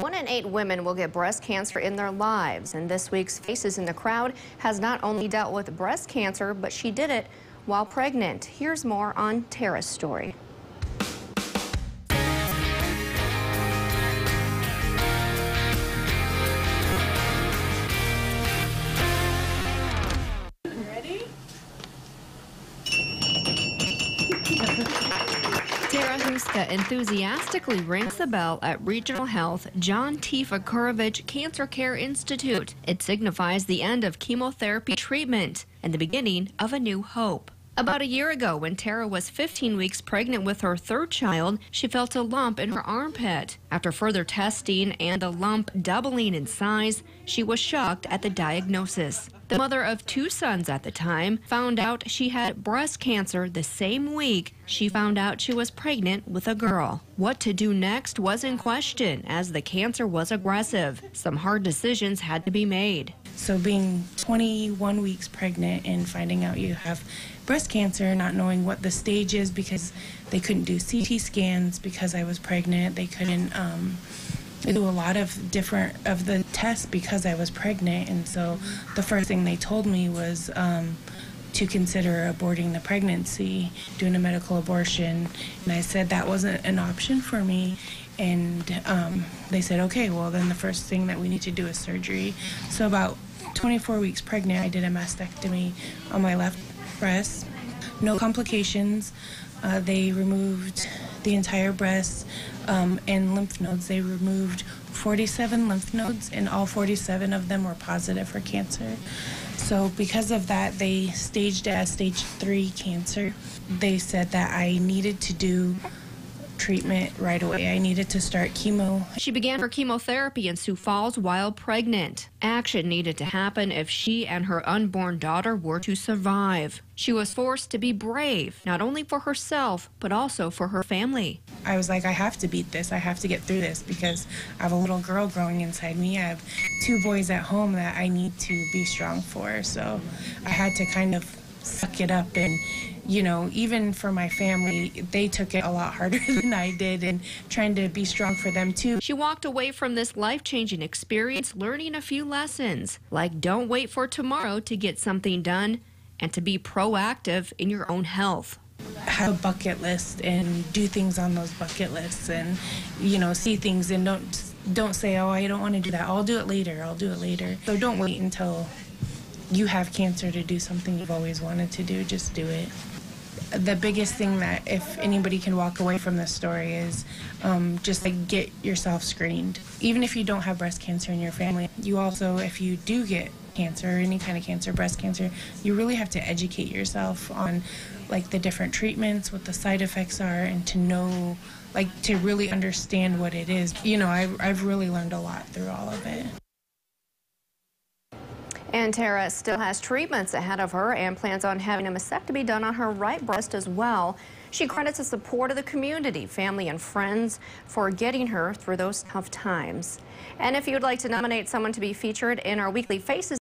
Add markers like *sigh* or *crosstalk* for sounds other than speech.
One in eight women will get breast cancer in their lives, and this week's Faces in the Crowd has not only dealt with breast cancer, but she did it while pregnant. Here's more on Terra's story. Houska enthusiastically rings the bell at Regional Health John T. Vucurevich Cancer Care Institute. It signifies the end of chemotherapy treatment and the beginning of a new hope. About a year ago, when Terra was 15 weeks pregnant with her third child, she felt a lump in her armpit. After further testing and the lump doubling in size, she was shocked at the diagnosis. The mother of two sons at the time found out she had breast cancer the same week she found out she was pregnant with a girl. What to do next was in question as the cancer was aggressive. Some hard decisions had to be made. So, being 21 weeks pregnant and finding out you have breast cancer, not knowing what the stage is because they couldn't do CT scans because I was pregnant, they couldn't um, do a lot of different of the tests because I was pregnant, and so the first thing they told me was. Um, to consider aborting the pregnancy, doing a medical abortion. And I said that wasn't an option for me. And um, they said, okay, well, then the first thing that we need to do is surgery. So, about 24 weeks pregnant, I did a mastectomy on my left breast. No complications. Uh, they removed the entire breast um, and lymph nodes. They removed 47 lymph nodes, and all 47 of them were positive for cancer. So, because of that, they staged as stage three cancer. They said that I needed to do treatment right away. I needed to start chemo. She began her chemotherapy in Sioux Falls while pregnant. Action needed to happen if she and her unborn daughter were to survive. She was forced to be brave, not only for herself, but also for her family. I was like, I have to beat this. I have to get through this because I have a little girl growing inside me. I have two boys at home that I need to be strong for. So I had to kind of suck it up and you know, even for my family, they took it a lot harder *laughs* than I did and trying to be strong for them too. She walked away from this life changing experience learning a few lessons, like don't wait for tomorrow to get something done and to be proactive in your own health. Have a bucket list and do things on those bucket lists and, you know, see things and don't don't say, oh, I don't want to do that. I'll do it later. I'll do it later. So don't wait until you have cancer to do something you've always wanted to do. Just do it the biggest thing that if anybody can walk away from this story is um, just like get yourself screened. Even if you don't have breast cancer in your family, you also, if you do get cancer, any kind of cancer, breast cancer, you really have to educate yourself on like the different treatments, what the side effects are, and to know, like to really understand what it is. You know, I, I've really learned a lot through all of it. And Terra still has treatments ahead of her and plans on having a mastectomy done on her right breast as well. She credits the support of the community, family, and friends for getting her through those tough times. And if you'd like to nominate someone to be featured in our weekly Faces